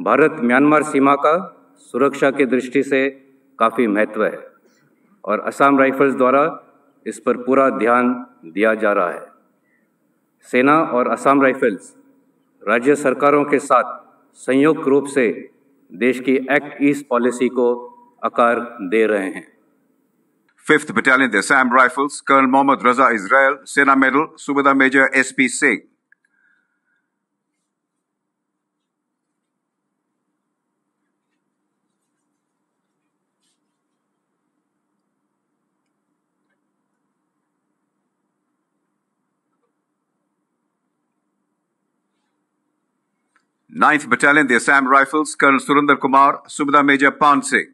Bharat Myanmar सीमा का सुरक्षा की दृष्टि से काफ़ी महत्व है और असम राइफल्स द्वारा इस पर पूरा ध्यान दिया जा रहा है सेना और असम राइफल्स राज्य सरकारों के साथ संयुक्त रूप से देश की एक्ट ईस्ट पॉलिसी को आकार दे रहे हैं 5th Battalion, the Assam Rifles, Colonel Mohammad Raza Israel, Sena Medal, Subedar Major SP Singh. Ninth Battalion, the Assam Rifles, Colonel Surinder Kumar, Subedar Major Pan Singh.